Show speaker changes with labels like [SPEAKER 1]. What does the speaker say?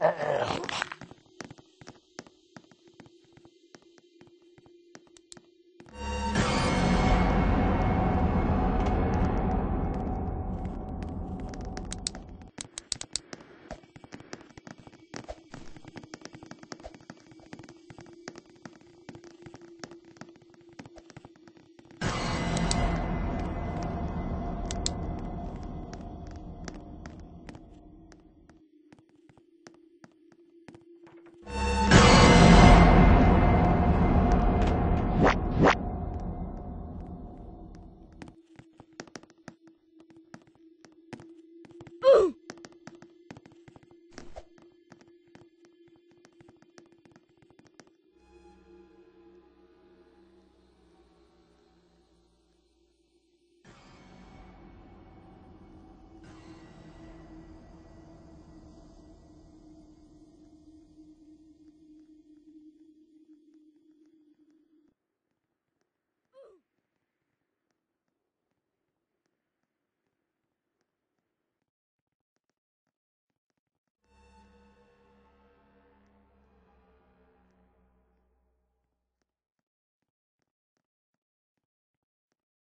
[SPEAKER 1] Uh,